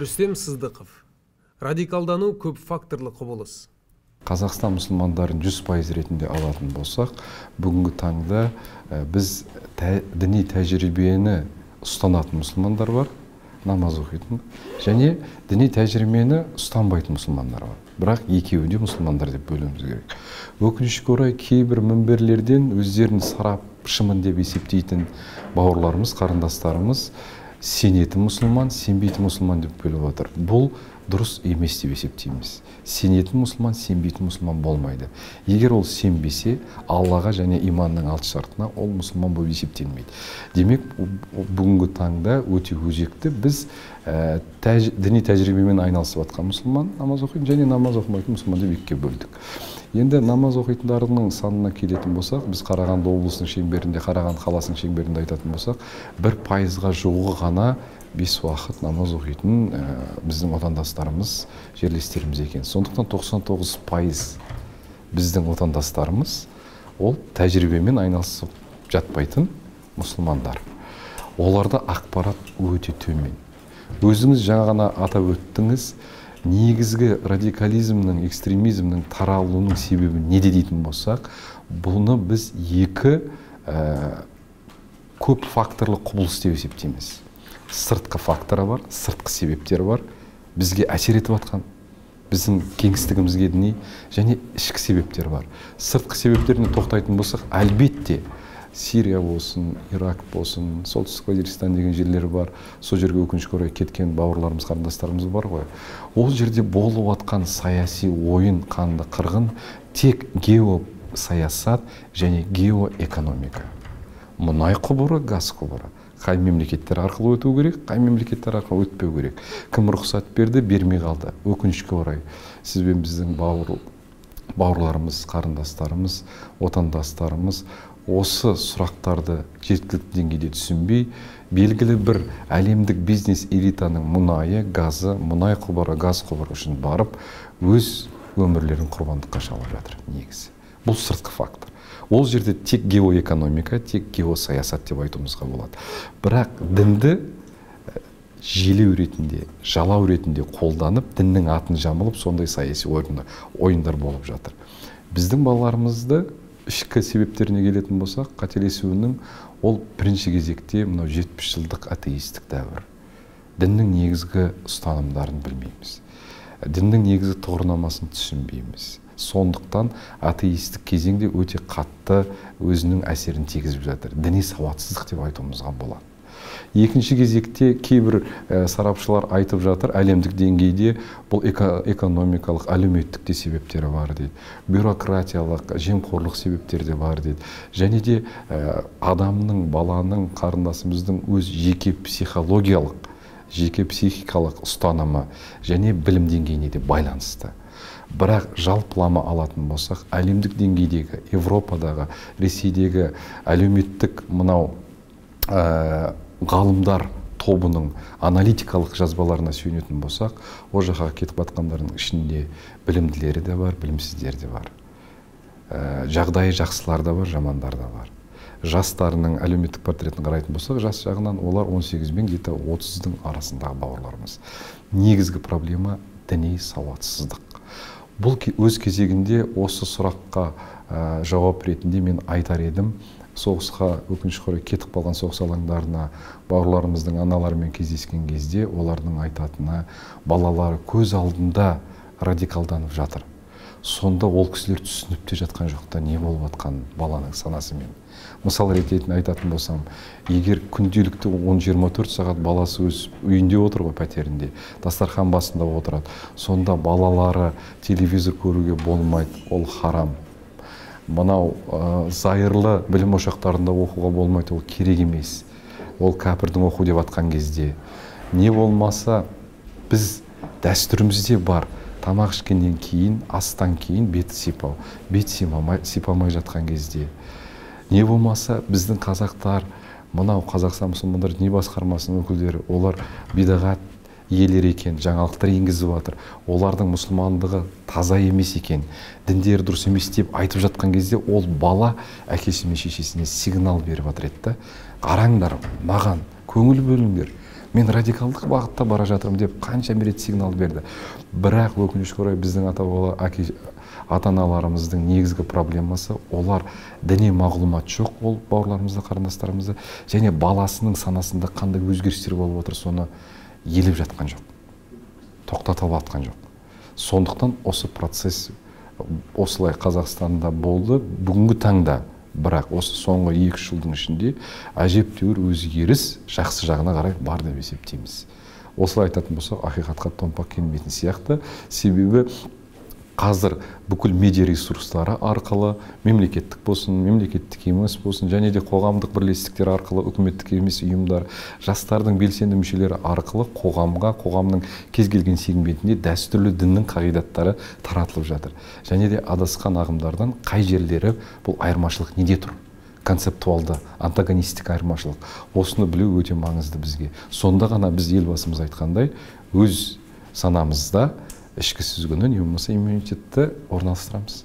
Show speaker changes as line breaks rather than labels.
рүстем сыздықов. Радикалдану көп факторлы құбылыс.
Қазақстан мұсылмандарын жүз пайыз ретінде алатын болсақ бүгінгі таңда біз діни тәжірибені ұстанатын мұсылмандар бар намаз оқитын және діни тәжірибені ұстанбайтын мұсылмандар бар. Бірақ екеуі де мұсылмандар деп бөлуіміз керек. Өкінішке орай кейбір мінберлерден өздерін сарапшымын деп есептейтін бауырларымыз қарындастарымыз сенетін мұсылман сенбейтін мұсылман деп бөліп отыр. Бұл дұрыс емес деп есептейміз. Сенетін мұсылман сенбейтін мұсылман болмайды. Егер ол сенбесе аллаға және иманның алты шартына ол мұсылман болып есептелмейді. Демек бүгінгі таңда өте өзекті біз ә, тәж, діни тәжірибемен айналысып жатқан мұсылман намаз оқитын және намаз оқымайтын мұсылман деп екіге бөлдік. Енді намаз оқитындардың санына келетін болсақ біз қарағанды облысының шеңберінде қарағанды қаласының шеңберінде айтатын болсақ бір пайызға жуығы ғана бес уақыт намаз оқитын ә, біздің отандастарымыз жерлестеріміз екен. Сондықтан 99 пайыз біздің отандастарымыз ол тәжірибемен айналысып жатпайтын мұсылмандар. Оларда ақпарат өте төмен. Өзіңіз жаңа ғана атап өттіңіз негізгі радикализмнің экстремизмнің таралуының себебі неде дейтін болсақ бұны біз екі ә, көп факторлы құбылыс деп есептейміз. Сыртқы факторы бар сыртқы себептері бар. Бізге әсер етіп жатқан біздің кеңістігімізге діни және ішкі себептер бар. Сыртқы себептеріне тоқтайтын болсақ әлбетте сирия болсын ирак болсын солтүстік вазиристан деген жерлер бар. Сол жерге өкінішке орай кеткен бауырларымыз қарындастарымыз бар ғой. Ол жерде болып жатқан саяси ойын қанды қырғын тек геосаясат және геоэкономика. Мұнай құбыры газ құбыры. Қай мемлекеттер арқылы өту керек қай мемлекеттер арқылы өтпеу керек. Кім рұқсат берді бермей қалды. Өкінішке орай сіз бен біздің бауыр бауырларымыз қарындастарымыз отандастарымыз осы сұрақтарды жеткілікті деңгейде түсінбей белгілі бір әлемдік бизнес элитаның мұнайы газы мұнай құбыры газ құбыры үшін барып өз өмірлерін құрбандыққа шалып жатыр негізі. Бұл сыртқы фактор. Ол жерде тек геоэкономика тек геосаясат деп айтуымызға болады. Бірақ дінді желеу ретінде жалау ретінде қолданып діннің атын жамылып сондай саяси ойындар, ойындар болып жатыр. Біздің балаларымызды ішкі себептеріне келетін болсақ қателесуінің ол бірінші кезекте мынау жетпіс жылдық атеистік дәуір. Діннің негізгі ұстанымдарын білмейміз. Діннің негізгі тұғырнамасын түсінбейміз. Сондықтан атеистік кезеңде өте қатты өзінің әсерін тигізіп жатыр. Діни сауатсыздық деп айтуымызға болады. Екінші кезекте кейбір ә, сарапшылар айтып жатыр әлемдік деңгейде бұл экономикалық әлеуметтік те себептері бар дейді. Бюрократиялық жемқорлық себептері де бар дейді. Және де ә, адамның баланың қарындасымыздың өз жеке психологиялық жеке психикалық ұстанымы және білім деңгейіне де байланысты. Бірақ жалпылама алатын болсақ әлемдік деңгейдегі европадағы ресейдегі әлеуметтік мынау ә, ғалымдар тобының аналитикалық жазбаларына сүйенетін болсақ ол жаққа кетіп жатқандардың ішінде білімділері де бар білімсіздері де бар. Ә, жағдайы жақсылар да бар жамандар да бар. Жастарының әлеуметтік портретін қарайтын болсақ жас жағынан олар 18 бен где то 30-дың арасындағы бауырларымыз. Негізгі проблема діни сауатсыздық. Бұл өз кезегінде осы сұраққа ә, жауап ретінде мен айтар едім. Соғысқа өкінішке орай кетіп қалған соғыс алаңдарына бауырларымыздың аналарымен кездескен кезде олардың айтатыны балалары көз алдында радикалданып жатыр. Сонда ол кісілер түсініп те жатқан жоқ та не болып жатқанын баланың санасымен мысал ретінде айтатын болсам егер күнделікті 10-24 сағат баласы өз үйінде отыр ғой пәтерінде дастархан басында отырады сонда балалары телевизор көруге болмайды ол харам. Мынау ә, зайырлы білім ошақтарында оқуға болмайды ол керек емес. Ол кәпірдің оқу деп жатқан кезде. Не болмаса біз дәстүрімізде бар. Тамақ ішкеннен кейін астан кейін бет сипау бет сипамай, сипамай жатқан кезде не болмаса біздің қазақтар мынау қазақстан мұсылмандар діни басқармасының өкілдері олар бидағат иелері екен жаңалықтар енгізіп жатыр. Олардың мұсылмандығы таза емес екен. Діндері дұрыс емес деп айтып жатқан кезде ол бала әкесі мен шешесіне сигнал беріп жатыр еді да қараңдар маған көңіл бөліңдер мен радикалдық бағытта бара жатырмын деп қанша рет сигнал берді. Бірақ өкінішке орай біздің ата ата аналарымыздың негізгі проблемасы олар діни мағлұмат жоқ ол бауырларымызда қарындастарымызда және баласының санасында қандай өзгерістер болып отыр соны елеп жатқан жоқ тоқтата жатқан жоқ. Сондықтан осы процесс осылай қазақстанда болды. Бүгінгі таңда бірақ осы соңғы екі жылдың ішінде әжептәуір өзгеріс жақсы жағына қарай бар деп есептейміз. Осылай айтатын болсақ ақиқатқа томпақ келмейтін сияқты. Себебі қазір бүкіл медиа ресурстары арқылы мемлекеттік болсын мемлекеттік емес болсын және де қоғамдық бірлестіктер арқылы үкіметтік емес ұйымдар жастардың белсенді мүшелері арқылы қоғамға қоғамның кез келген сегментінде дәстүрлі діннің қағидаттары таратылып жатыр. Және де адасқан ағымдардан қай жерлері бұл айырмашылық неде тұр? Концептуалды антагонистік айырмашылық. Осыны білу өте маңызды бізге. Сонда ғана біз елбасымыз айтқандай өз санамызда ішкі сүзгіні не болмаса иммунитетті орналастырамыз.